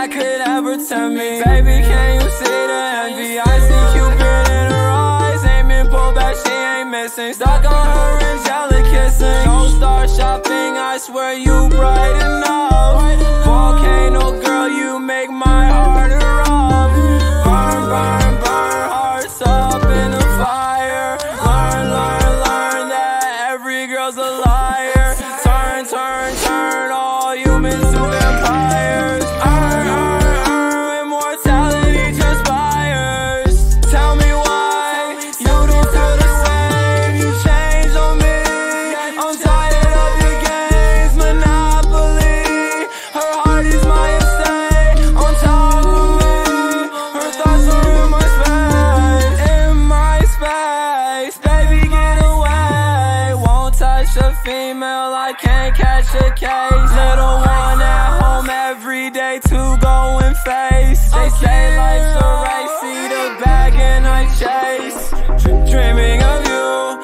that could ever tempt me. Baby, can you see the envy? I see Cupid in her eyes? Aiming, pull back, she ain't missing. Stuck on her angelic kissing. Don't start shopping, I swear you bright enough. Volcano girl, you make my heart erupt. Burn, burn, burn, hearts up. female, I can't catch a case. Little one at home every day to go and face. They say life's a race, see the bag and I chase. Dreaming of you.